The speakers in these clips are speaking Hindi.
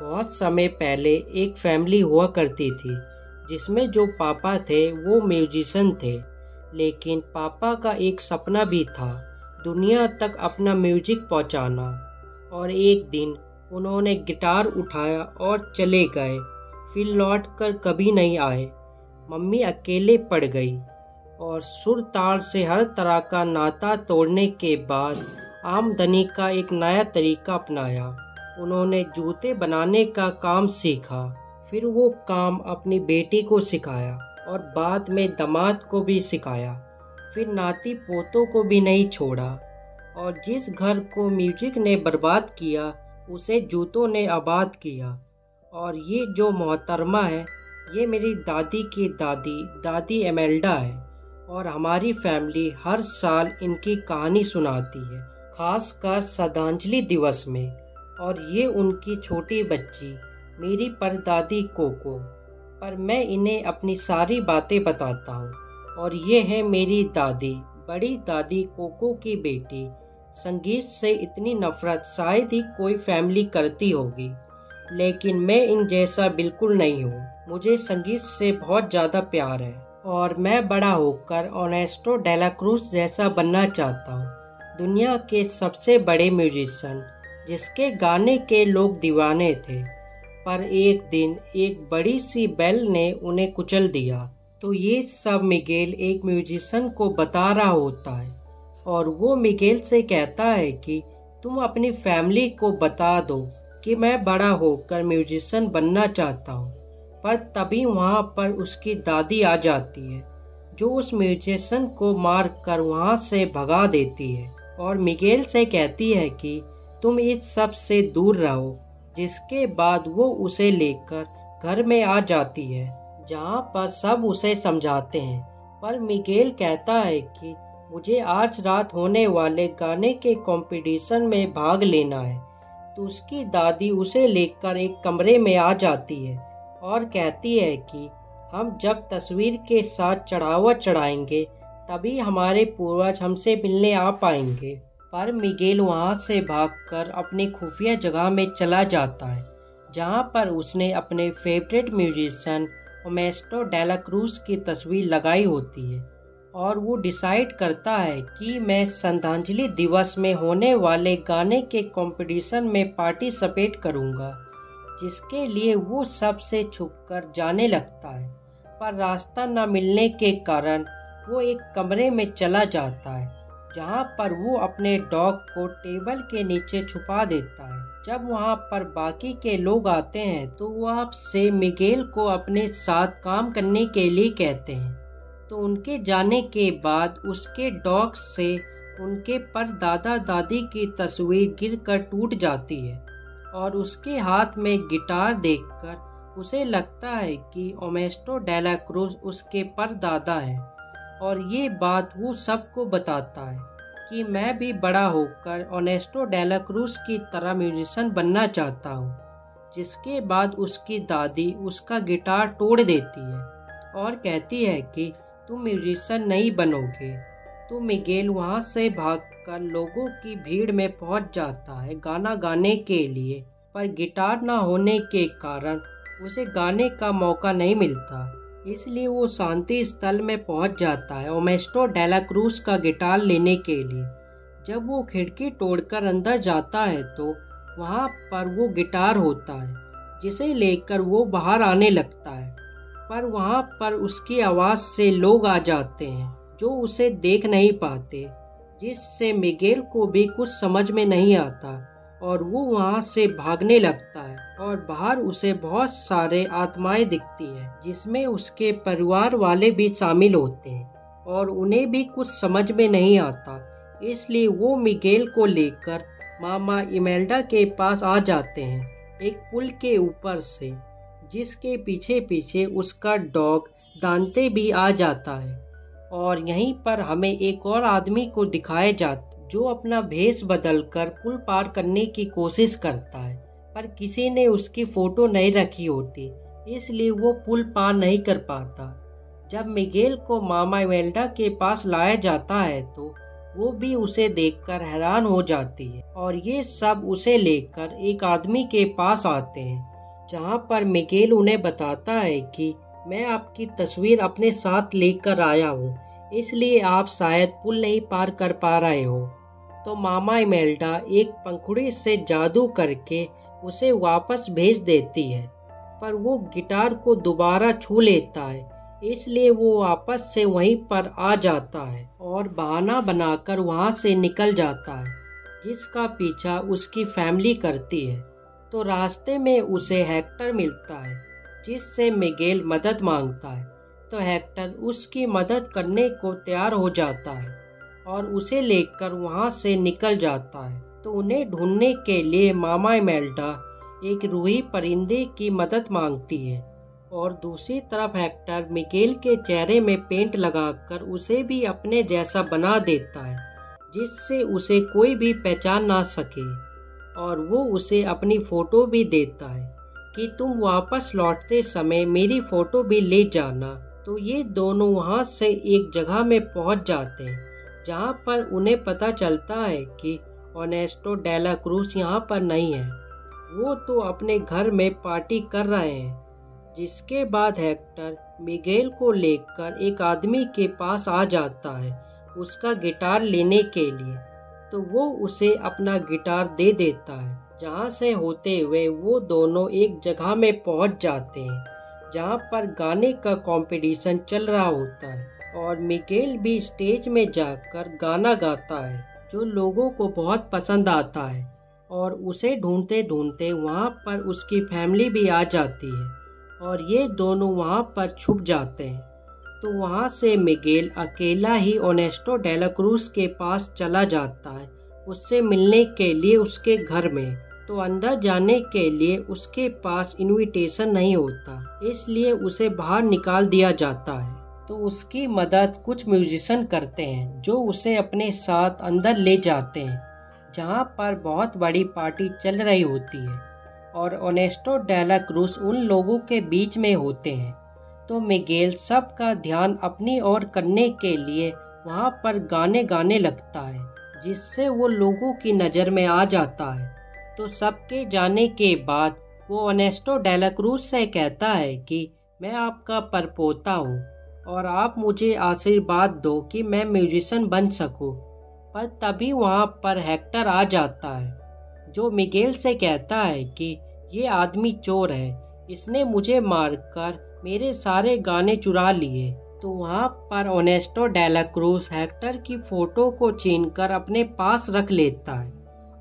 बहुत समय पहले एक फैमिली हुआ करती थी, जिसमें जो पापा थे वो म्यूजिशियन थे। लेकिन पापा का एक सपना भी था दुनिया तक अपना म्यूज़िक पहुंचाना। और एक दिन उन्होंने गिटार उठाया और चले गए। फिर लौट कर कभी नहीं आए। मम्मी अकेले पड़ गई और सुर ताल से हर तरह का नाता तोड़ने के बाद आमदनी का एक नया तरीका अपनाया। उन्होंने जूते बनाने का काम सीखा। फिर वो काम अपनी बेटी को सिखाया और बाद में दामाद को भी सिखाया। फिर नाती पोतों को भी नहीं छोड़ा और जिस घर को म्यूज़िक ने बर्बाद किया, उसे जूतों ने आबाद किया। और ये जो मोहतरमा है, ये मेरी दादी की दादी दादी एमेल्डा है और हमारी फैमिली हर साल इनकी कहानी सुनाती है, खासकर श्रद्धांजलि दिवस में। और ये उनकी छोटी बच्ची, मेरी परदादी कोको। पर मैं इन्हें अपनी सारी बातें बताता हूँ। और ये है मेरी दादी, बड़ी दादी कोको की बेटी। संगीत से इतनी नफरत, शायद ही कोई फैमिली करती होगी। लेकिन मैं इन जैसा बिल्कुल नहीं हूँ। मुझे संगीत से बहुत ज़्यादा प्यार है। और मैं बड़ा होकर ऑनेस्टो डेलाक्रूज जैसा बनना चाहता हूँ। दुनिया के सबसे बड़े म्यूजिशियन जिसके गाने के लोग दीवाने थे। पर एक दिन एक बड़ी सी बेल ने उन्हें कुचल दिया। तो ये सब मिगेल एक म्यूजिशन को बता रहा होता है। और वो मिगेल से कहता है कि, तुम अपनी फैमिली को बता दो कि मैं बड़ा होकर म्यूजिशियन बनना चाहता हूँ। पर तभी वहाँ पर उसकी दादी आ जाती है, जो उस म्यूजिशियन को मार कर वहाँ से भगा देती है। और मिगेल से कहती है कि तुम इस सबसे दूर रहो, जिसके बाद वो उसे लेकर घर में आ जाती है, जहाँ पर सब उसे समझाते हैं। पर मिगेल कहता है कि मुझे आज रात होने वाले गाने के कंपटीशन में भाग लेना है। तो उसकी दादी उसे लेकर एक कमरे में आ जाती है और कहती है कि हम जब तस्वीर के साथ चढ़ावा चढ़ाएँगे, तभी हमारे पूर्वज हमसे मिलने आ पाएँगे। पर मिगेल वहाँ से भागकर अपनी खुफिया जगह में चला जाता है, जहाँ पर उसने अपने फेवरेट म्यूजिशियन ओमेस्टो डेलाक्रूज की तस्वीर लगाई होती है और वो डिसाइड करता है कि मैं श्रद्धांजलि दिवस में होने वाले गाने के कंपटीशन में पार्टिसिपेट करूँगा, जिसके लिए वो सबसे छुपकर जाने लगता है। पर रास्ता न मिलने के कारण वो एक कमरे में चला जाता है जहाँ पर वो अपने डॉग को टेबल के नीचे छुपा देता है। जब वहाँ पर बाकी के लोग आते हैं तो वह आपसे मिगेल को अपने साथ काम करने के लिए कहते हैं। तो उनके जाने के बाद उसके डॉग से उनके पर दादा दादी की तस्वीर गिरकर टूट जाती है और उसके हाथ में गिटार देखकर उसे लगता है कि ओमेस्टो डेला क्रूज उसके पर दादा है। और ये बात वो सबको बताता है कि मैं भी बड़ा होकर ओनेस्टो डेला क्रूज की तरह म्यूजिशियन बनना चाहता हूँ, जिसके बाद उसकी दादी उसका गिटार तोड़ देती है और कहती है कि, तुम म्यूजिशियन नहीं बनोगे। तो मिगेल वहाँ से भागकर लोगों की भीड़ में पहुँच जाता है गाना गाने के लिए, पर गिटार ना होने के कारण उसे गाने का मौका नहीं मिलता। इसलिए वो शांति स्थल में पहुँच जाता है ओमेस्टो डेलाक्रूज का गिटार लेने के लिए। जब वो खिड़की तोड़कर अंदर जाता है तो वहाँ पर वो गिटार होता है, जिसे लेकर वो बाहर आने लगता है। पर वहाँ पर उसकी आवाज़ से लोग आ जाते हैं, जो उसे देख नहीं पाते, जिससे मिगेल को भी कुछ समझ में नहीं आता। और वो वहाँ से भागने लगता है और बाहर उसे बहुत सारे आत्माएँ दिखती हैं, जिसमें उसके परिवार वाले भी शामिल होते हैं और उन्हें भी कुछ समझ में नहीं आता। इसलिए वो मिगेल को लेकर मामा इमेल्डा के पास आ जाते हैं, एक पुल के ऊपर से, जिसके पीछे पीछे उसका डॉग दांते भी आ जाता है और यहीं पर हमें एक और आदमी को दिखाया जाता जो अपना भेष बदलकर पुल पार करने की कोशिश करता है, पर किसी ने उसकी फ़ोटो नहीं रखी होती, इसलिए वो पुल पार नहीं कर पाता। जब मिगेल को मामा वेल्डा के पास लाया जाता है तो वो भी उसे देखकर हैरान हो जाती है, और ये सब उसे लेकर एक आदमी के पास आते हैं, जहाँ पर मिगेल उन्हें बताता है कि मैं आपकी तस्वीर अपने साथ लेकर आया हूँ, इसलिए आप शायद पुल नहीं पार कर पा रहे हो। तो मामा इमेल्डा एक पंखुड़ी से जादू करके उसे वापस भेज देती है, पर वो गिटार को दोबारा छू लेता है, इसलिए वो वापस से वहीं पर आ जाता है और बहाना बनाकर वहाँ से निकल जाता है, जिसका पीछा उसकी फैमिली करती है। तो रास्ते में उसे हेक्टर मिलता है, जिससे मिगेल मदद माँगता है। तो हेक्टर उसकी मदद करने को तैयार हो जाता है। और उसे लेकर वहाँ से निकल जाता है। तो उन्हें ढूँढने के लिए मामा मेल्टा एक रूही परिंदे की मदद मांगती है और दूसरी तरफ़ हेक्टर मिकेल के चेहरे में पेंट लगाकर उसे भी अपने जैसा बना देता है, जिससे उसे कोई भी पहचान ना सके। और वो उसे अपनी फ़ोटो भी देता है कि तुम वापस लौटते समय मेरी फ़ोटो भी ले जाना। तो ये दोनों वहाँ से एक जगह में पहुँच जाते हैं। जहाँ पर उन्हें पता चलता है कि ओनेस्टो डेला क्रूज यहाँ पर नहीं है। वो तो अपने घर में पार्टी कर रहे हैं, जिसके बाद हेक्टर मिगेल को लेकर एक आदमी के पास आ जाता है उसका गिटार लेने के लिए। तो वो उसे अपना गिटार दे देता है, जहाँ से होते हुए वो दोनों एक जगह में पहुँच जाते हैं, जहाँ पर गाने का कंपटीशन चल रहा होता है। और मिकेल भी स्टेज में जाकर गाना गाता है, जो लोगों को बहुत पसंद आता है, और उसे ढूंढते ढूंढते वहाँ पर उसकी फैमिली भी आ जाती है, और ये दोनों वहाँ पर छुप जाते हैं। तो वहाँ से मिगेल अकेला ही ओनेस्टो डेलाक्रूस के पास चला जाता है, उससे मिलने के लिए उसके घर में। तो अंदर जाने के लिए उसके पास इनविटेशन नहीं होता, इसलिए उसे बाहर निकाल दिया जाता है। तो उसकी मदद कुछ म्यूजिशन करते हैं, जो उसे अपने साथ अंदर ले जाते हैं, जहाँ पर बहुत बड़ी पार्टी चल रही होती है, और ओनेस्टो डेला क्रूस उन लोगों के बीच में होते हैं। तो मिगेल सब का ध्यान अपनी ओर करने के लिए वहाँ पर गाने गाने लगता है, जिससे वो लोगों की नज़र में आ जाता है। तो सबके जाने के बाद वो ऑनेस्टो डेलाक्रूज से कहता है कि, मैं आपका परपोता हूँ और आप मुझे आशीर्वाद दो कि मैं म्यूजिशियन बन सकूँ। पर तभी वहाँ पर हेक्टर आ जाता है, जो मिगेल से कहता है कि ये आदमी चोर है, इसने मुझे मारकर मेरे सारे गाने चुरा लिए तो वहाँ पर Ernesto de la Cruz Hector की फ़ोटो को छीनकर अपने पास रख लेता है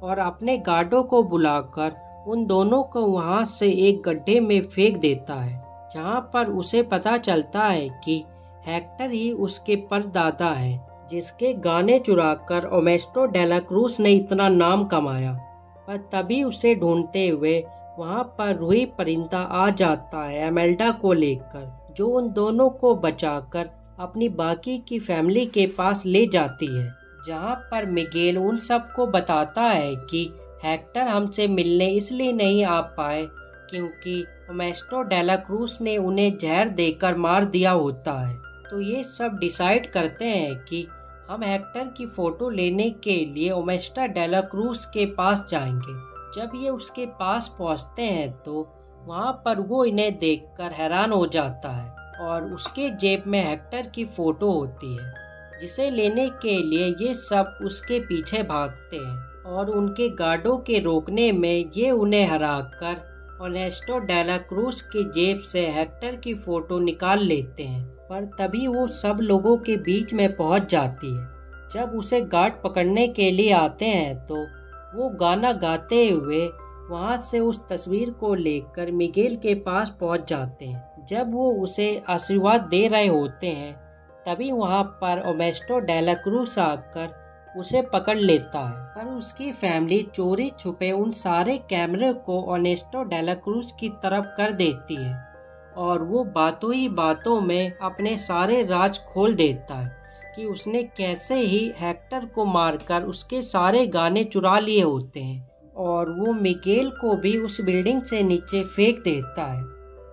और अपने गार्डों को बुलाकर उन दोनों को वहाँ से एक गड्ढे में फेंक देता है जहाँ पर उसे पता चलता है कि हेक्टर ही उसके परदादा है, जिसके गाने चुराकर ओमेस्टो डेलाक्रूस ने इतना नाम कमाया। पर तभी उसे ढूंढते हुए वहाँ पर रूही परिंदा आ जाता है एमेल्डा को लेकर, जो उन दोनों को बचाकर अपनी बाकी की फैमिली के पास ले जाती है, जहाँ पर मिगेल उन सबको बताता है कि हेक्टर हमसे मिलने इसलिए नहीं आ पाए, क्योंकि ओमेस्टो डेलाक्रूस ने उन्हें जहर देकर मार दिया होता है। तो ये सब डिसाइड करते हैं कि हम हेक्टर की फ़ोटो लेने के लिए ओमेस्टा डेलाक्रूस के पास जाएँगे। जब ये उसके पास पहुँचते हैं तो वहाँ पर वो इन्हें देखकर हैरान हो जाता है और उसके जेब में हेक्टर की फ़ोटो होती है, जिसे लेने के लिए ये सब उसके पीछे भागते हैं और उनके गार्डों के रोकने में ये उन्हें हराकर ओनेस्टो डेला क्रूज की जेब से हेक्टर की फ़ोटो निकाल लेते हैं, पर तभी वो सब लोगों के बीच में पहुँच जाती है। जब उसे गार्ड पकड़ने के लिए आते हैं तो वो गाना गाते हुए वहाँ से उस तस्वीर को लेकर मिगेल के पास पहुँच जाते हैं। जब वो उसे आशीर्वाद दे रहे होते हैं, तभी वहाँ पर ओमेस्टो डेलाक्रूस आकर उसे पकड़ लेता है, पर उसकी फैमिली चोरी छुपे उन सारे कैमरे को ओनेस्टो डेलाक्रूज की तरफ़ कर देती है और वो बातों ही बातों में अपने सारे राज खोल देता है कि उसने कैसे ही हेक्टर को मारकर उसके सारे गाने चुरा लिए होते हैं और वो मिगेल को भी उस बिल्डिंग से नीचे फेंक देता है।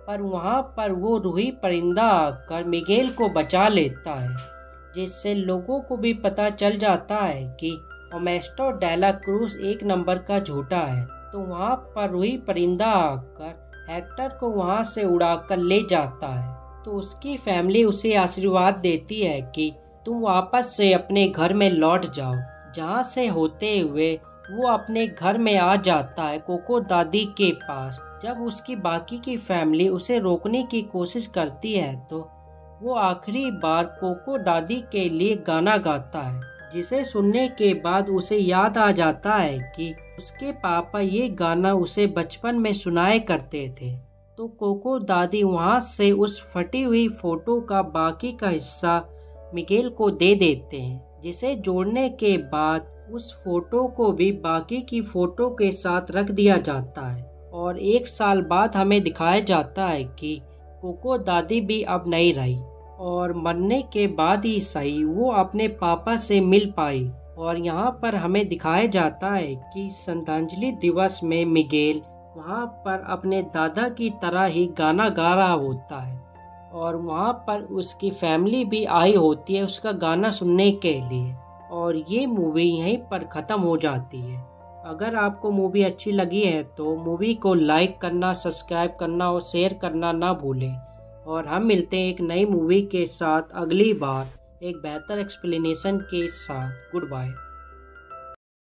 पर वहाँ पर वो रूही परिंदा आकर मिगेल को बचा लेता है। जिससे लोगों को भी पता चल जाता है कि ओमेस्टो डेला क्रूज एक नंबर का झूठा है। तो वहाँ पर रूही परिंदा आकर हेक्टर को वहाँ से उड़ाकर ले जाता है। तो उसकी फैमिली उसे आशीर्वाद देती है कि तुम वापस से अपने घर में लौट जाओ। जहाँ से होते हुए वो अपने घर में आ जाता है कोको दादी के पास। जब उसकी बाकी की फैमिली उसे रोकने की कोशिश करती है तो वो आखिरी बार कोको दादी के लिए गाना गाता है, जिसे सुनने के बाद उसे याद आ जाता है कि उसके पापा ये गाना उसे बचपन में सुनाए करते थे। तो कोको दादी वहाँ से उस फटी हुई फ़ोटो का बाकी का हिस्सा मिगेल को दे देते हैं, जिसे जोड़ने के बाद उस फ़ोटो को भी बाकी की फ़ोटो के साथ रख दिया जाता है। और एक साल बाद हमें दिखाया जाता है कि कोको दादी भी अब नहीं रही। और मरने के बाद ही सही वो अपने पापा से मिल पाई। और यहाँ पर हमें दिखाया जाता है कि श्रद्धांजलि दिवस में मिगेल वहाँ पर अपने दादा की तरह ही गाना गा रहा होता है। और वहाँ पर उसकी फैमिली भी आई होती है उसका गाना सुनने के लिए। और ये मूवी यहीं पर ख़त्म हो जाती है। अगर आपको मूवी अच्छी लगी है तो मूवी को लाइक करना, सब्सक्राइब करना और शेयर करना ना भूलें। और हम मिलते हैं एक नई मूवी के साथ अगली बार, एक बेहतर एक्सप्लेनेशन के साथ। Good bye